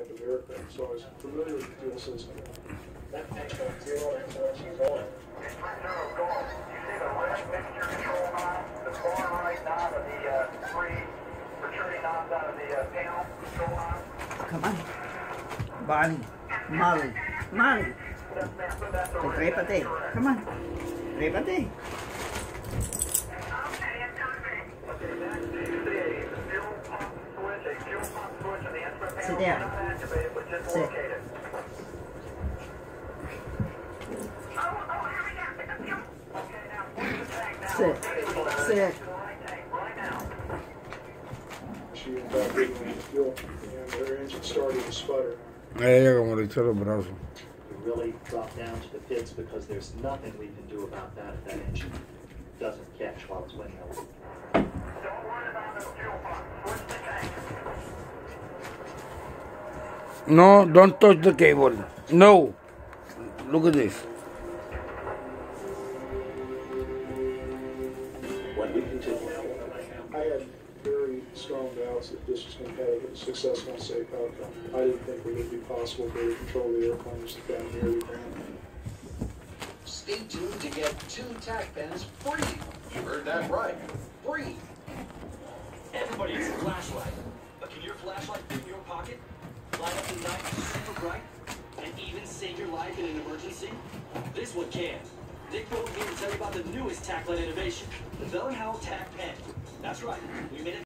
type of aircraft, so I was familiar with the fuel system. That tank on zero, that's the one she's on. It's three zero golf. You see the red mixture control knob, the far right knob of the uh, three protruding knobs out of the uh, panel control knob. Come on. Bonnie. Molly. Molly. That's, man, put that Trépate. Come on. Trépate. Okay, next is the fuel pump switch, a fuel pump switch on the instrument panel. Sit down. Not activated, but just Sit. located. Okay, now push the tank now. Sit. Sit. To the right tank right now. She in fact didn't the fuel, and her engine started to sputter. A ella como le echó los brazos. We really drop down to the pits because there's nothing we can do about that if that engine doesn't catch while it's windmilling. Don't worry about the fuel pump. Switch the tank. No, don't touch the cable. No. Look at this. When we continue, I had very strong doubts that this was going to have a successful and safe outcome. I didn't think it would be possible for her to control the airplanes down near the ground. Stay tuned to get two tac pens free. You heard that right. Free. The night super bright? And even save your life in an emergency? This one can. Dick Bolton here to tell you about the newest tac light innovation, the Bell & Howell Tac Pen. That's right, we made it